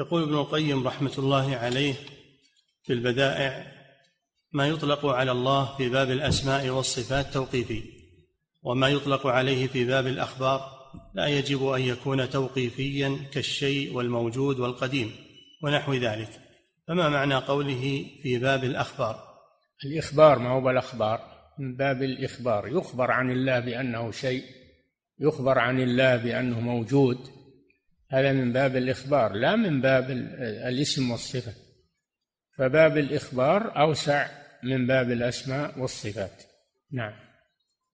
يقول ابن القيم رحمة الله عليه في البدائع ما يطلق على الله في باب الأسماء والصفات توقيفي وما يطلق عليه في باب الأخبار لا يجب أن يكون توقيفيا كالشيء والموجود والقديم ونحو ذلك. فما معنى قوله في باب الأخبار؟ الإخبار ما هو بالأخبار؟ من باب الإخبار. يخبر عن الله بأنه شيء يخبر عن الله بأنه موجود هذا من باب الإخبار لا من باب الاسم والصفة. فباب الإخبار أوسع من باب الأسماء والصفات. نعم.